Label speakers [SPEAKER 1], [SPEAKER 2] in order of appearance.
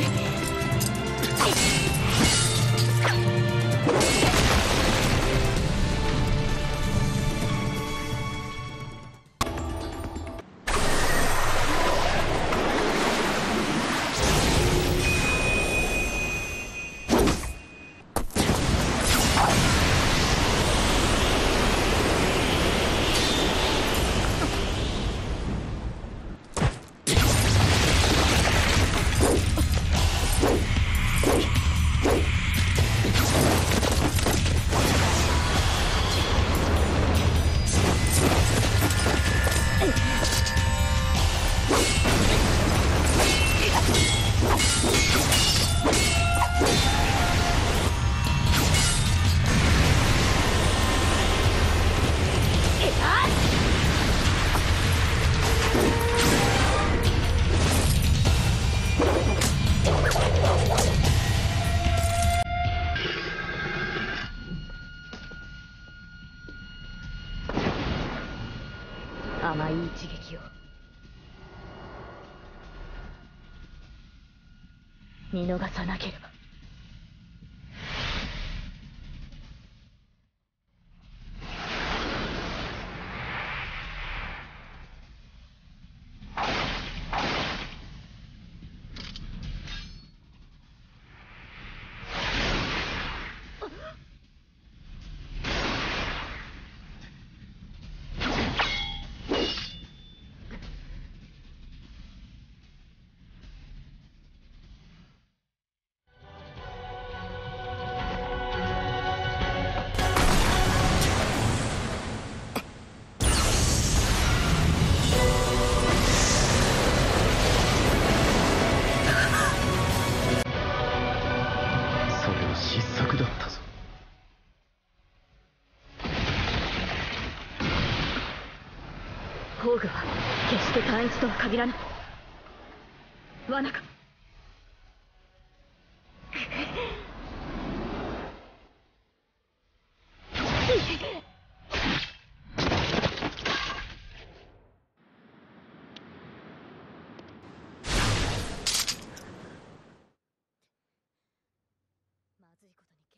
[SPEAKER 1] Ding. 甘い一撃を。見逃さなければ。工具は決して単一とは限らないなか。まずいことに